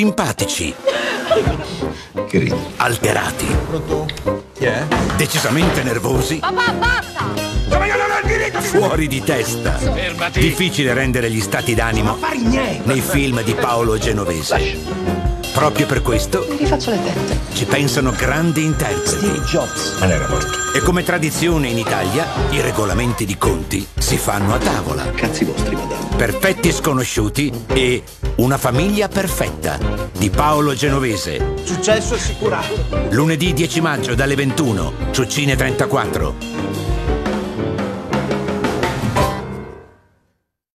simpatici, Che ridi? alterati, Pronto? Chi è? decisamente nervosi, Papà, basta! fuori di testa. Difficile rendere gli stati d'animo nei film di Paolo Genovese. Proprio per questo Mi rifaccio le tette. ci pensano grandi interpreti. Jobs. Non era morto. E come tradizione in Italia, i regolamenti di conti si fanno a tavola. Cazzi vostri, madame. Perfetti sconosciuti e Una famiglia perfetta di Paolo Genovese. Successo assicurato. Lunedì 10 maggio dalle 21 su Cine 34.